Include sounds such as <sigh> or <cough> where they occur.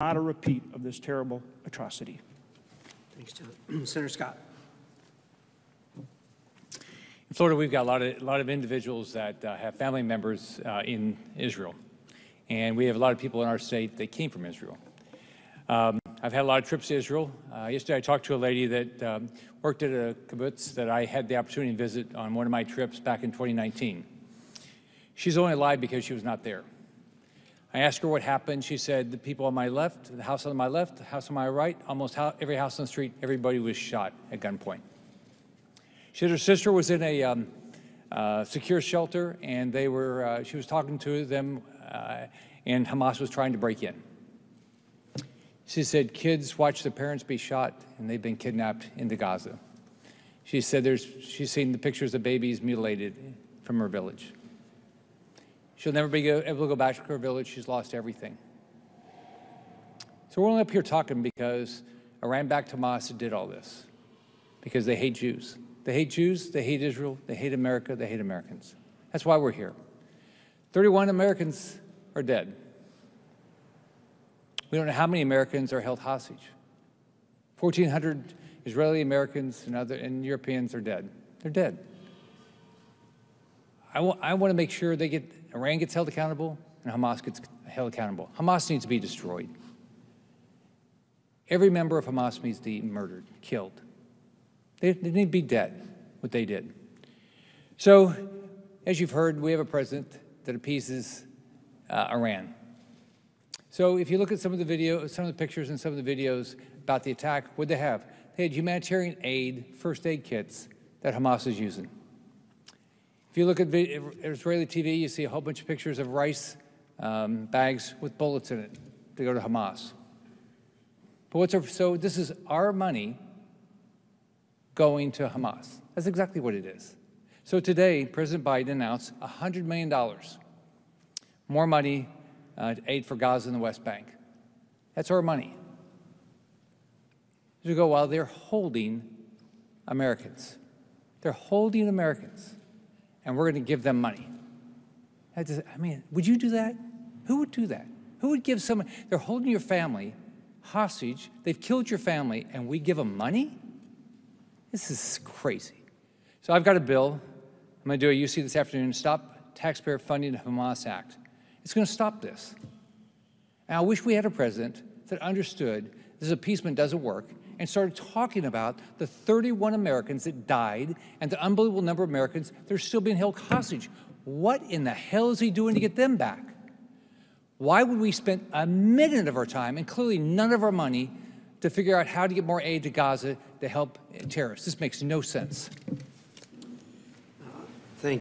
not a repeat of this terrible atrocity. Thanks, John. <clears throat> Senator Scott. In Florida, we've got a lot of, a lot of individuals that uh, have family members uh, in Israel. And we have a lot of people in our state that came from Israel. Um, I've had a lot of trips to Israel. Uh, yesterday, I talked to a lady that um, worked at a kibbutz that I had the opportunity to visit on one of my trips back in 2019. She's only alive because she was not there. I asked her what happened. She said, the people on my left, the house on my left, the house on my right, almost every house on the street, everybody was shot at gunpoint. She said her sister was in a um, uh, secure shelter, and they were. Uh, she was talking to them, uh, and Hamas was trying to break in. She said kids watch their parents be shot, and they've been kidnapped into Gaza. She said there's. She's seen the pictures of babies mutilated from her village. She'll never be able to go back to her village. She's lost everything. So we're only up here talking because Iran backed Hamas and did all this because they hate Jews. They hate Jews, they hate Israel, they hate America, they hate Americans. That's why we're here. 31 Americans are dead. We don't know how many Americans are held hostage. 1,400 Israeli Americans and, other, and Europeans are dead. They're dead. I, I want to make sure they get, Iran gets held accountable and Hamas gets held accountable. Hamas needs to be destroyed. Every member of Hamas needs to be murdered, killed. They, they need to be dead, what they did. So, as you've heard, we have a president that appeases uh, Iran. So if you look at some of the video, some of the pictures and some of the videos about the attack, what they have? They had humanitarian aid, first aid kits that Hamas is using. If you look at Israeli TV, you see a whole bunch of pictures of rice um, bags with bullets in it to go to Hamas. But what's our, so this is our money going to Hamas. That's exactly what it is. So today, President Biden announced $100 million more money uh, to aid for Gaza and the West Bank. That's our money. To go while they're holding Americans. They're holding Americans, and we're going to give them money. Just, I mean, would you do that? Who would do that? Who would give someone? They're holding your family hostage. They've killed your family, and we give them money? This is crazy. So I've got a bill. I'm going to do a UC this afternoon, Stop Taxpayer Funding the Hamas Act. It's going to stop this. And I wish we had a president that understood this appeasement doesn't work and started talking about the 31 Americans that died and the unbelievable number of Americans that are still being held hostage. What in the hell is he doing to get them back? Why would we spend a minute of our time and clearly none of our money to figure out how to get more aid to Gaza to help terrorists. This makes no sense.